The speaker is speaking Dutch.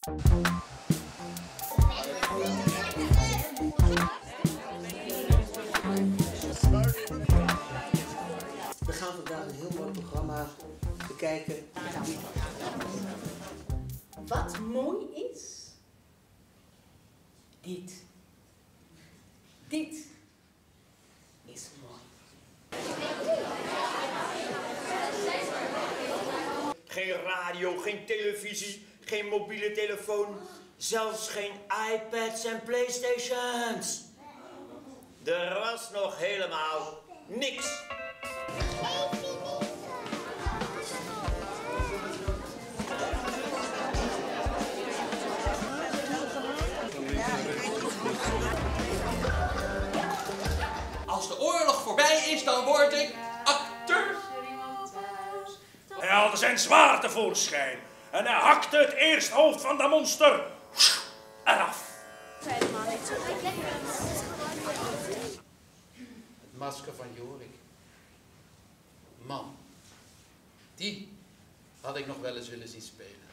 We gaan vandaag een heel mooi programma bekijken. Wat mooi is. Dit. Dit is mooi. Geen radio, geen televisie, geen mobiele telefoon, zelfs geen iPads en Playstations. Er was nog helemaal niks. Als de oorlog voorbij is, dan word ik acteur. Hij haalde zijn zwaard tevoorschijn en hij hakte het eerste hoofd van dat monster eraf. Het masker van Jorik. Man, die had ik nog wel eens willen zien spelen.